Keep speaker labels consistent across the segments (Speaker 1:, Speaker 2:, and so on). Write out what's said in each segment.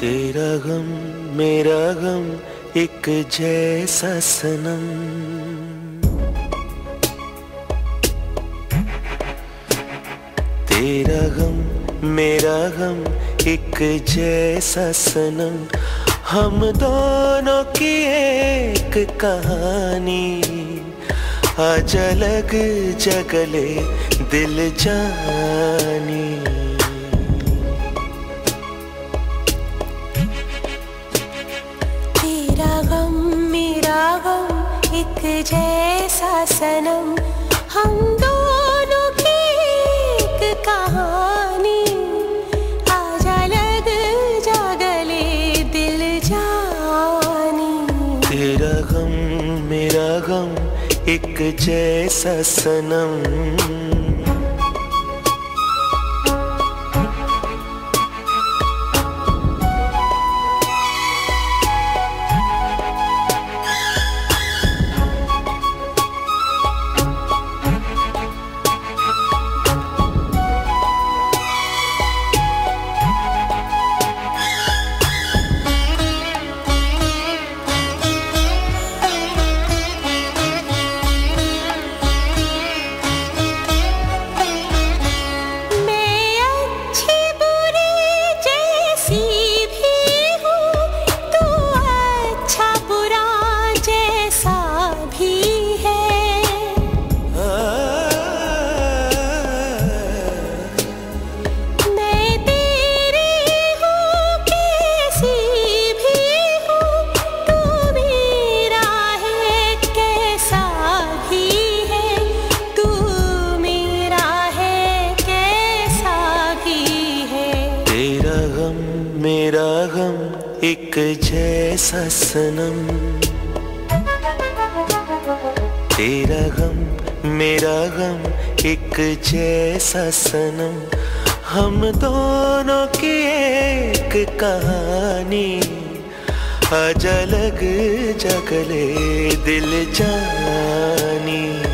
Speaker 1: तेरा गम, मेरा गम, एक जैसा सनम। तेरा गम, मेरा गम, एक जैसा सनम। हम दोनों की एक कहानी। आज अलग जगले दिल जानी।
Speaker 2: एक जैसा सनम, हम दोनों की एक कहानी। आज जा गले दिल जानी।
Speaker 1: तेरा गम, मेरा गम, एक जैसा सनम। एक जैसा सनम। तेरा गम, मेरा गम, एक जैसा सनम। हम दोनों की एक कहानी। आज अलग जगले दिल जानी।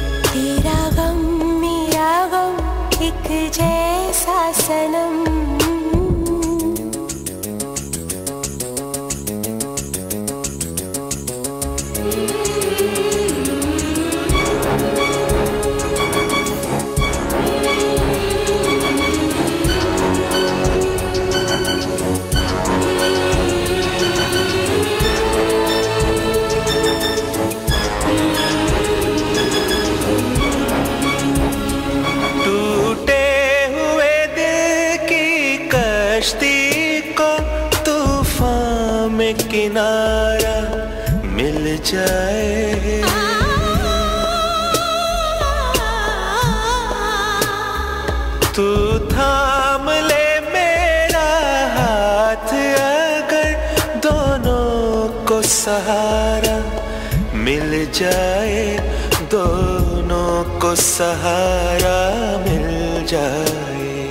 Speaker 1: किनारा मिल जाए। तू थाम ले मेरा हाथ अगर दोनों को सहारा मिल जाए, दोनों को सहारा मिल जाए।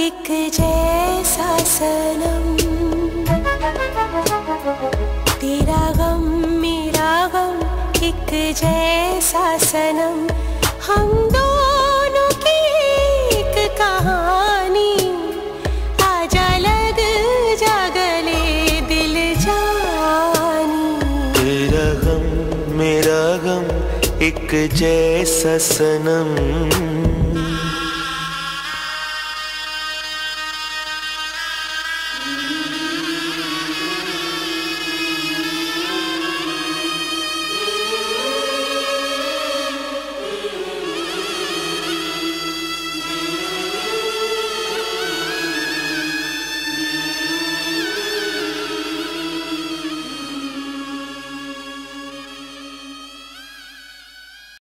Speaker 2: एक जैसा सनम। तेरा गम, मेरा गम, एक जैसा सनम। हम दोनों की एक कहानी। आज अलग जागले दिल जानी।
Speaker 1: तेरा गम, मेरा गम, एक जैसा सनम।